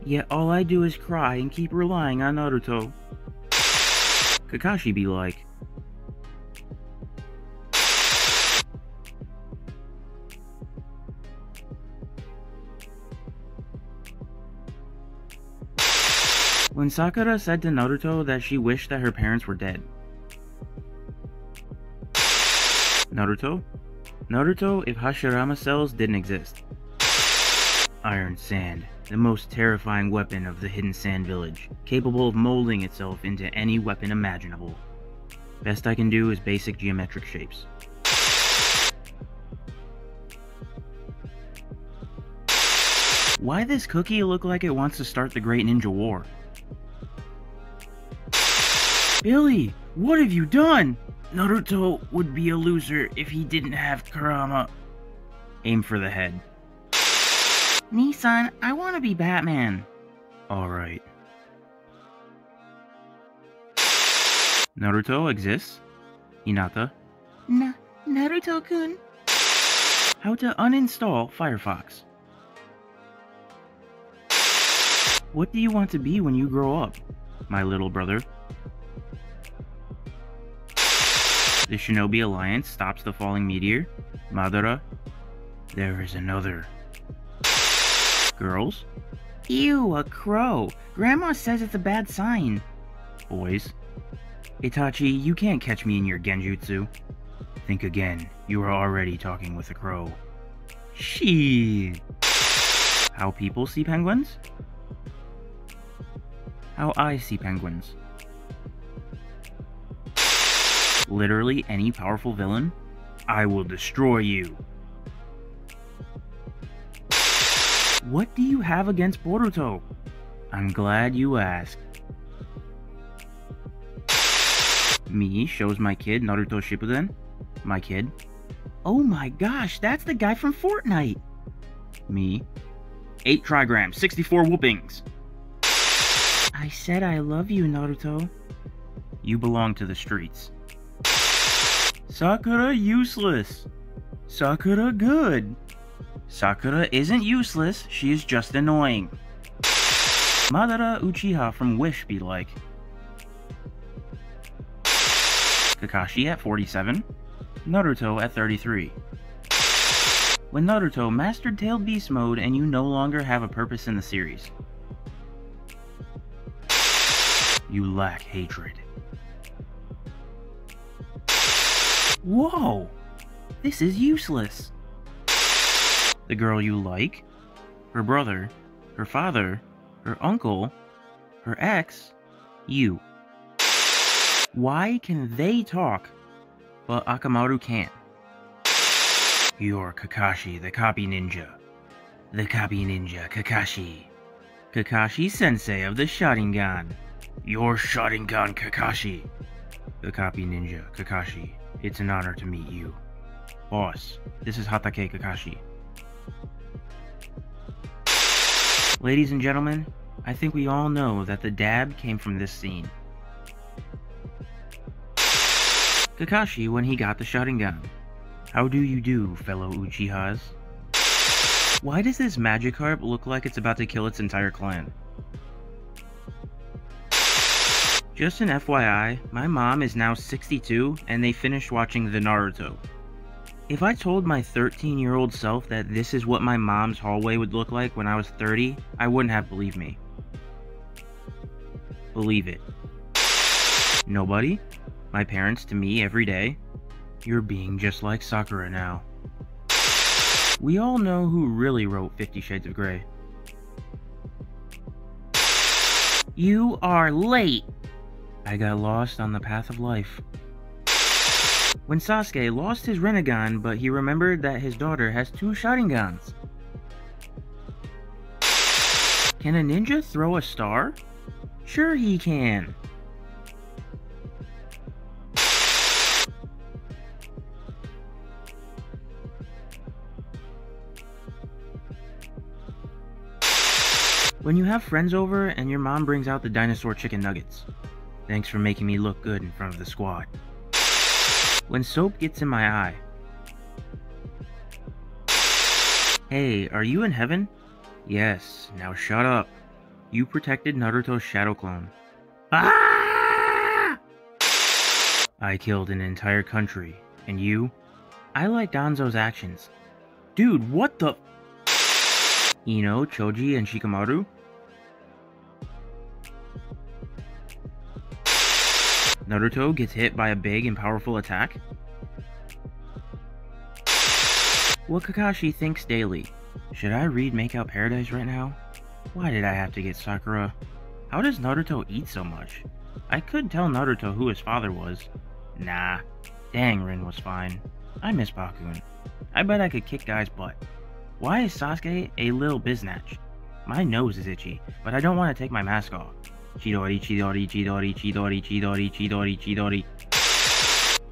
yet all I do is cry and keep relying on Naruto. Kakashi be like, When Sakura said to Naruto that she wished that her parents were dead. Naruto? Naruto if Hashirama cells didn't exist. Iron Sand, the most terrifying weapon of the Hidden Sand Village, capable of molding itself into any weapon imaginable. Best I can do is basic geometric shapes. Why this cookie look like it wants to start the Great Ninja War? Billy, what have you done? Naruto would be a loser if he didn't have Kurama. Aim for the head. Nii-san, I want to be Batman. Alright. Naruto exists? Hinata? Na Naruto-kun? How to uninstall Firefox. What do you want to be when you grow up, my little brother? The Shinobi Alliance stops the falling meteor. Madara. There is another. Girls? Ew, a crow. Grandma says it's a bad sign. Boys. Itachi, you can't catch me in your genjutsu. Think again. You are already talking with a crow. She. How people see penguins? How I see penguins. Literally any powerful villain? I will destroy you. What do you have against Boruto? I'm glad you asked. Me shows my kid Naruto Shippuden. My kid. Oh my gosh, that's the guy from Fortnite. Me. 8 trigrams, 64 whoopings. I said I love you, Naruto. You belong to the streets. Sakura useless. Sakura good. Sakura isn't useless, she is just annoying. Madara Uchiha from Wish be like. Kakashi at 47, Naruto at 33. When Naruto mastered Tailed Beast mode and you no longer have a purpose in the series. You lack hatred. Whoa! This is useless. The girl you like, her brother, her father, her uncle, her ex, you. Why can they talk, but Akamaru can't? You're Kakashi, the copy ninja. The copy ninja, Kakashi. Kakashi sensei of the Sharingan. You're Sharingan Kakashi. The copy ninja, Kakashi. It's an honor to meet you. Boss, this is Hatake Kakashi. Ladies and gentlemen, I think we all know that the dab came from this scene. Kakashi when he got the Sharingan. How do you do, fellow Uchihas? Why does this Magikarp look like it's about to kill its entire clan? Just an FYI, my mom is now 62 and they finished watching the Naruto. If I told my 13 year old self that this is what my mom's hallway would look like when I was 30, I wouldn't have believed me. Believe it. Nobody? My parents to me every day? You're being just like Sakura now. We all know who really wrote Fifty Shades of Grey. You are late! I got lost on the path of life. When Sasuke lost his Rinnegan, but he remembered that his daughter has two Sharingans. Can a ninja throw a star? Sure he can. When you have friends over and your mom brings out the dinosaur chicken nuggets. Thanks for making me look good in front of the squad. When soap gets in my eye. Hey, are you in heaven? Yes, now shut up. You protected Naruto's shadow clone. Ah! I killed an entire country, and you? I like Danzo's actions. Dude, what the? Ino, Choji, and Shikamaru? Naruto gets hit by a big and powerful attack? What Kakashi thinks daily. Should I read Make Out Paradise right now? Why did I have to get Sakura? How does Naruto eat so much? I could tell Naruto who his father was. Nah. Dang, Rin was fine. I miss Pakkun. I bet I could kick guys' butt. Why is Sasuke a little biznatch? My nose is itchy, but I don't want to take my mask off. Chidori, Chidori, Chidori, Chidori, Chidori, Chidori, Chidori.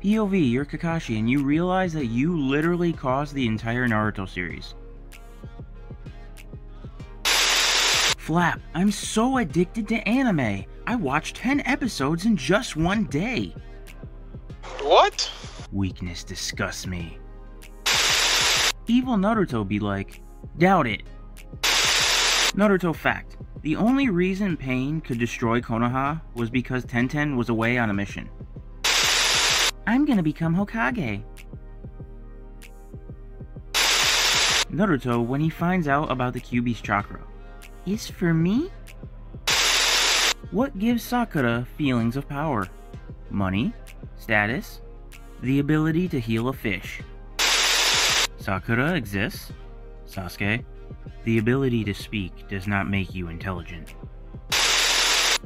POV, you're Kakashi, and you realize that you literally caused the entire Naruto series. Flap, I'm so addicted to anime. I watched 10 episodes in just one day. What? Weakness disgusts me. Evil Naruto be like, doubt it. Naruto fact. The only reason Pain could destroy Konoha was because Tenten was away on a mission. I'm gonna become Hokage. Naruto when he finds out about the Kyuubi's chakra. Is for me? What gives Sakura feelings of power? Money? Status? The ability to heal a fish. Sakura exists? Sasuke? The ability to speak does not make you intelligent.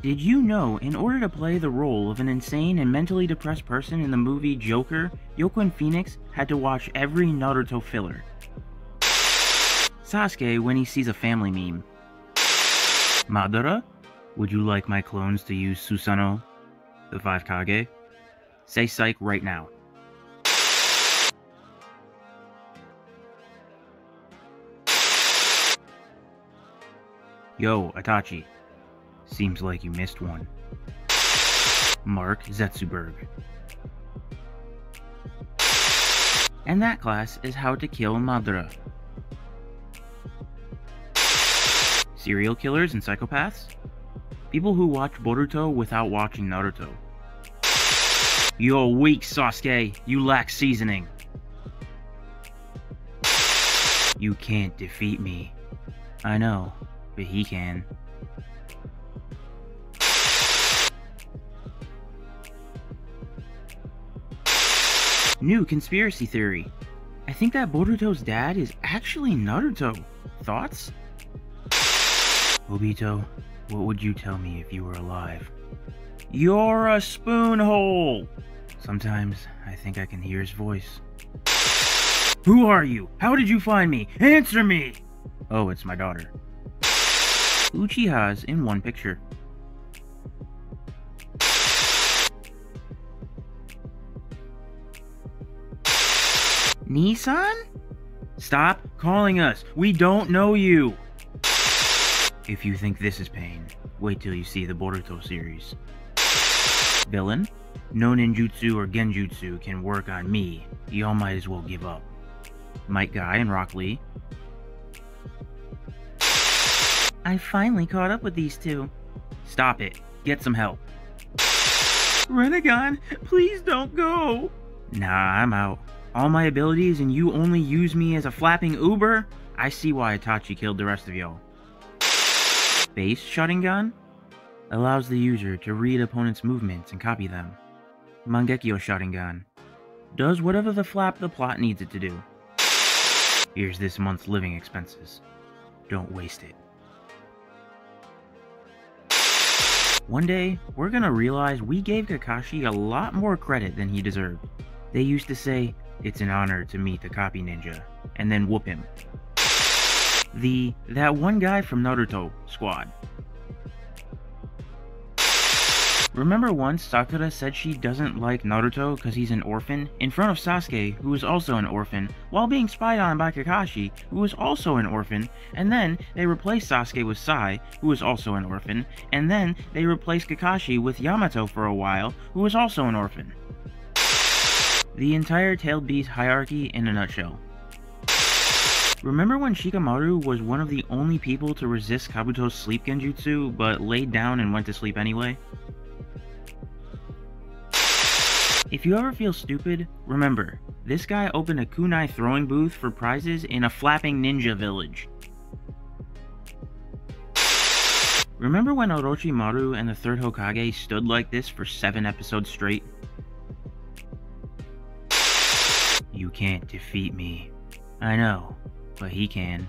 Did you know, in order to play the role of an insane and mentally depressed person in the movie Joker, Joaquin Phoenix had to watch every Naruto filler? Sasuke when he sees a family meme. Madara, would you like my clones to use Susanoo, the 5 Kage? Say psych right now. Yo, Itachi. Seems like you missed one. Mark Zetsuberg. And that class is how to kill Madara. Serial killers and psychopaths? People who watch Boruto without watching Naruto. You're weak, Sasuke. You lack seasoning. You can't defeat me. I know, but he can. New conspiracy theory. I think that Boruto's dad is actually Naruto. Thoughts? Obito, what would you tell me if you were alive? You're a spoonhole! Sometimes I think I can hear his voice. Who are you? How did you find me? Answer me! Oh, it's my daughter. Uchihas in one picture. Nii-san? Stop calling us. We don't know you. If you think this is pain, wait till you see the Boruto series. Villain? No ninjutsu or genjutsu can work on me. Y'all might as well give up. Might Guy and Rock Lee. I finally caught up with these two. Stop it. Get some help. Rinnegan, please don't go. Nah, I'm out. All my abilities and you only use me as a flapping Uber? I see why Itachi killed the rest of y'all. Base Sharingan allows the user to read opponent's movements and copy them. Mangekyo gun does whatever the flap the plot needs it to do. Here's this month's living expenses. Don't waste it. One day, we're gonna realize we gave Kakashi a lot more credit than he deserved. They used to say, it's an honor to meet the copy ninja, and then whoop him. The that one guy from Naruto squad. Remember once Sakura said she doesn't like Naruto because he's an orphan in front of Sasuke, who is also an orphan, while being spied on by Kakashi, who is also an orphan, and then they replaced Sasuke with Sai, who is also an orphan, and then they replaced Kakashi with Yamato for a while, who is also an orphan. The entire tailed beast hierarchy in a nutshell. Remember when Shikamaru was one of the only people to resist Kabuto's sleep genjutsu, but laid down and went to sleep anyway? If you ever feel stupid, remember, this guy opened a kunai throwing booth for prizes in a flapping ninja village. Remember when Orochimaru and the third Hokage stood like this for 7 episodes straight? You can't defeat me. I know, but he can.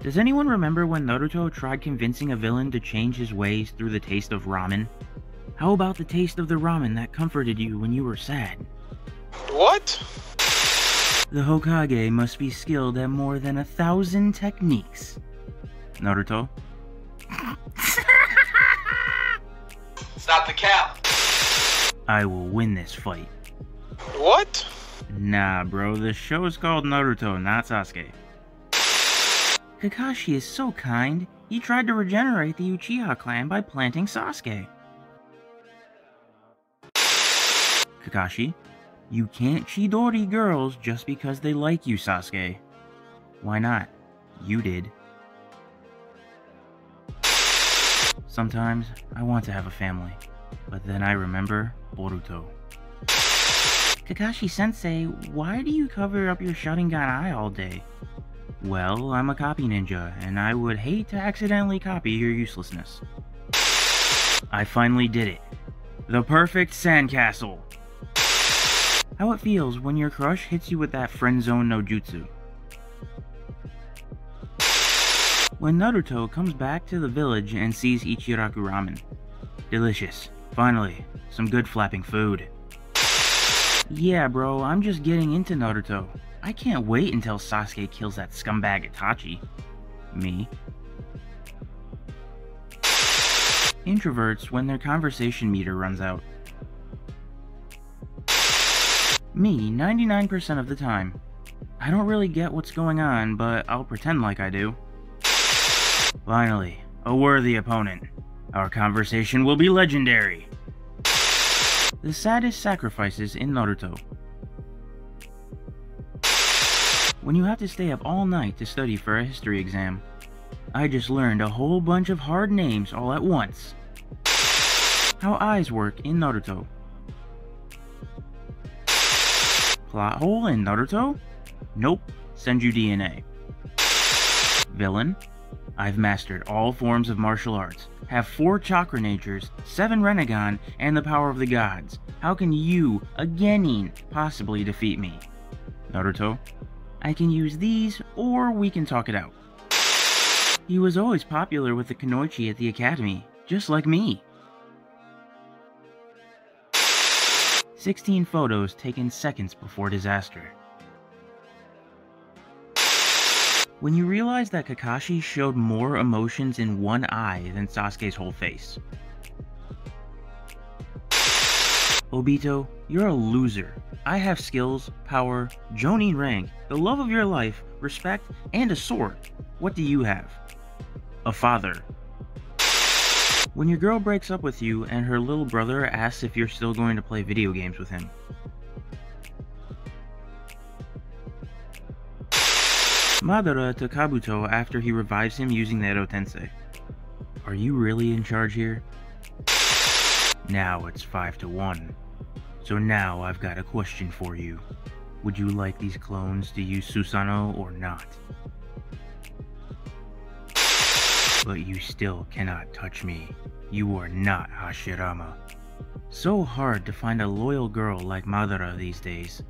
Does anyone remember when Naruto tried convincing a villain to change his ways through the taste of ramen? How about the taste of the ramen that comforted you when you were sad? What? The Hokage must be skilled at more than a thousand techniques. Naruto? Stop the cap. I will win this fight. What? Nah, bro, this show is called Naruto, not Sasuke. Kakashi is so kind, he tried to regenerate the Uchiha clan by planting Sasuke. Kakashi, you can't Chidori girls just because they like you, Sasuke. Why not? You did. Sometimes I want to have a family, but then I remember Boruto. Kakashi sensei, why do you cover up your Sharingan eye all day? Well, I'm a copy ninja, and I would hate to accidentally copy your uselessness. I finally did it. The perfect sandcastle! How it feels when your crush hits you with that friend zone no jutsu. When Naruto comes back to the village and sees Ichiraku ramen. Delicious. Finally, some good flapping food. Yeah, bro, I'm just getting into Naruto. I can't wait until Sasuke kills that scumbag Itachi. Me. Introverts when their conversation meter runs out. Me, 99% of the time. I don't really get what's going on, but I'll pretend like I do. Finally, a worthy opponent. Our conversation will be legendary. The saddest sacrifices in Naruto. When you have to stay up all night to study for a history exam. I just learned a whole bunch of hard names all at once. how eyes work in Naruto. Plot hole in Naruto? Nope, Senju DNA. Villain? I've mastered all forms of martial arts, have four chakra natures, seven Rinnegan, and the power of the gods. How can you, a Genin, possibly defeat me? Naruto? I can use these, or we can talk it out. He was always popular with the Kunoichi at the academy, just like me. 16 photos taken seconds before disaster. When you realize that Kakashi showed more emotions in one eye than Sasuke's whole face. Obito, you're a loser. I have skills, power, Jonin rank, the love of your life, respect, and a sword. What do you have? A father. When your girl breaks up with you and her little brother asks if you're still going to play video games with him. Madara to Kabuto after he revives him using the Edo Tensei. Are you really in charge here? Now it's 5 to 1. So now I've got a question for you. Would you like these clones to use Susanoo or not? But you still cannot touch me. You are not Hashirama. So hard to find a loyal girl like Madara these days.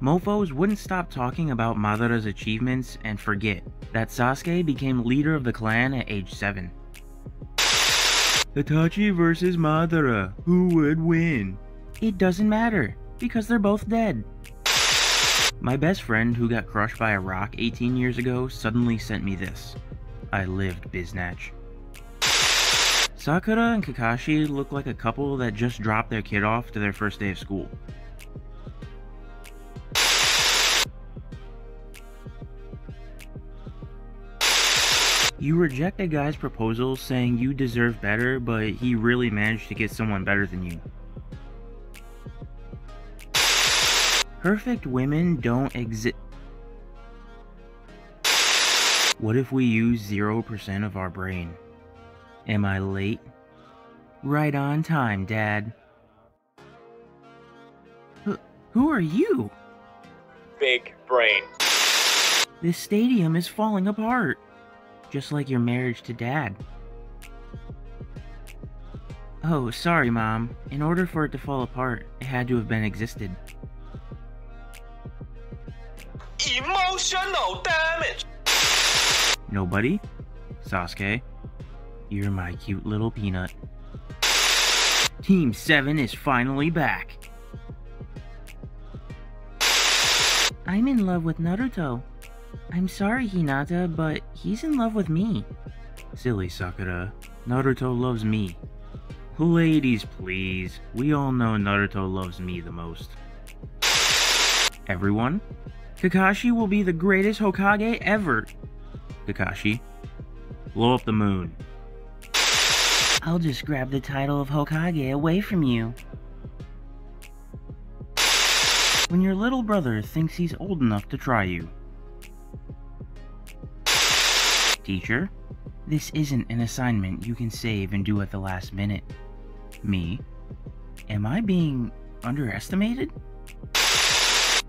Mofos wouldn't stop talking about Madara's achievements and forget that Sasuke became leader of the clan at age 7. Itachi versus Madara, who would win? It doesn't matter, because they're both dead. My best friend who got crushed by a rock 18 years ago suddenly sent me this. I lived, Biznatch. Sakura and Kakashi look like a couple that just dropped their kid off to their first day of school. You reject a guy's proposal saying you deserve better, but he really managed to get someone better than you. Perfect women don't exist. What if we use 0% of our brain? Am I late? Right on time, Dad. Wh- who are you? Big brain. This stadium is falling apart. Just like your marriage to Dad. Oh, sorry, Mom. In order for it to fall apart, it had to have been existed. Emotional damage. Nobody? Sasuke? You're my cute little peanut. Team 7 is finally back! I'm in love with Naruto. I'm sorry, Hinata, but he's in love with me. Silly Sakura. Naruto loves me. Ladies, please. We all know Naruto loves me the most. Everyone? Kakashi will be the greatest Hokage ever. Kakashi, blow up the moon. I'll just grab the title of Hokage away from you. When your little brother thinks he's old enough to try you. Teacher, this isn't an assignment you can save and do at the last minute. Me? Am I being underestimated?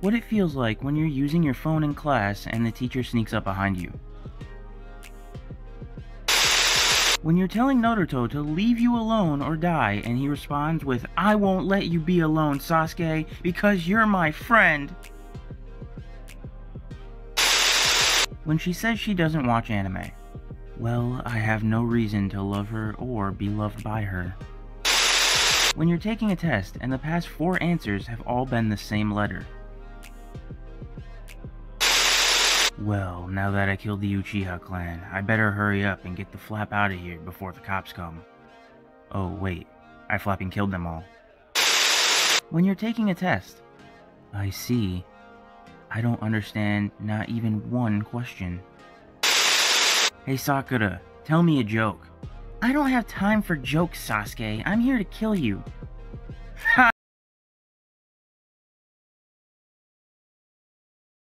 What it feels like when you're using your phone in class and the teacher sneaks up behind you. When you're telling Naruto to leave you alone or die and he responds with, I won't let you be alone, Sasuke, because you're my friend. When she says she doesn't watch anime, well, I have no reason to love her or be loved by her. When you're taking a test and the past four answers have all been the same letter. Well, now that I killed the Uchiha clan, I better hurry up and get the flap out of here before the cops come. Oh, wait. I flapping killed them all. When you're taking a test. I see. I don't understand not even one question. Hey Sakura, tell me a joke. I don't have time for jokes, Sasuke. I'm here to kill you.